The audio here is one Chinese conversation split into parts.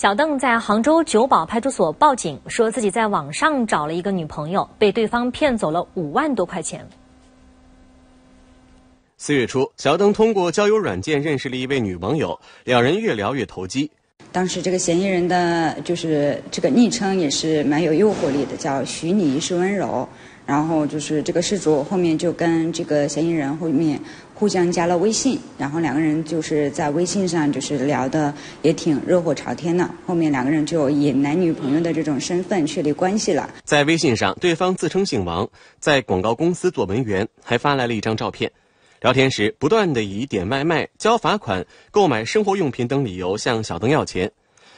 小邓在杭州九堡派出所报警，说自己在网上找了一个女朋友，被对方骗走了五万多块钱。四月初，小邓通过交友软件认识了一位女网友，两人越聊越投机。当时这个嫌疑人的就是这个昵称也是蛮有诱惑力的，叫许你一世温柔。然后就是这个事主后面就跟这个嫌疑人后面互相加了微信，然后两个人就是在微信上就是聊的也挺热火朝天的。后面两个人就以男女朋友的这种身份确立关系了。在微信上，对方自称姓王，在广告公司做文员，还发来了一张照片。聊天时，不断的以点外卖、交罚款、购买生活用品等理由向小邓要钱。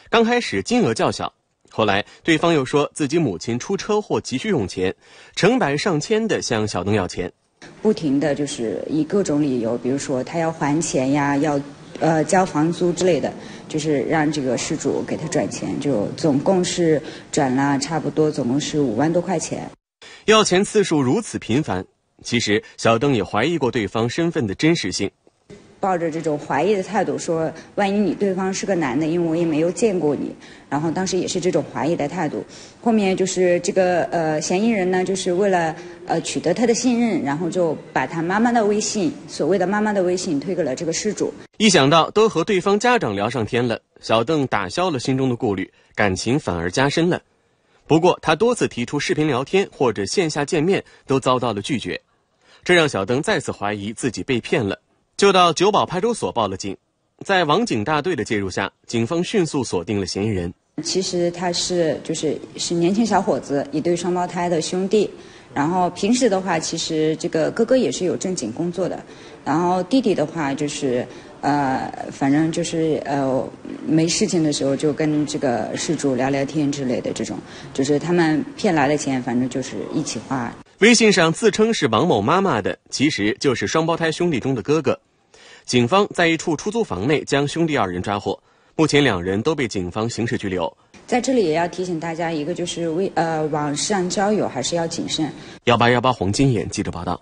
刚开始金额较小。后来，对方又说自己母亲出车祸急需用钱，成百上千的向小邓要钱，不停的就是以各种理由，比如说他要还钱呀，要呃交房租之类的，就是让这个事主给他转钱，就总共是转了差不多总共是五万多块钱。要钱次数如此频繁，其实小邓也怀疑过对方身份的真实性。抱着这种怀疑的态度说，万一你对方是个男的，因为我也没有见过你，然后当时也是这种怀疑的态度。后面就是这个呃嫌疑人呢，就是为了呃取得他的信任，然后就把他妈妈的微信，所谓的妈妈的微信推给了这个失主。一想到都和对方家长聊上天了，小邓打消了心中的顾虑，感情反而加深了。不过他多次提出视频聊天或者线下见面，都遭到了拒绝，这让小邓再次怀疑自己被骗了。就到九堡派出所报了警，在网警大队的介入下，警方迅速锁定了嫌疑人。其实他是就是是年轻小伙子，一对双胞胎的兄弟。然后平时的话，其实这个哥哥也是有正经工作的，然后弟弟的话就是呃，反正就是呃，没事情的时候就跟这个事主聊聊天之类的这种，就是他们骗来的钱，反正就是一起花。微信上自称是王某妈妈的，其实就是双胞胎兄弟中的哥哥。警方在一处出租房内将兄弟二人抓获，目前两人都被警方刑事拘留。在这里也要提醒大家，一个就是微呃网上交友还是要谨慎。幺八幺八黄金眼记者报道。